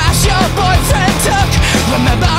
crash your boyfriend took. Remember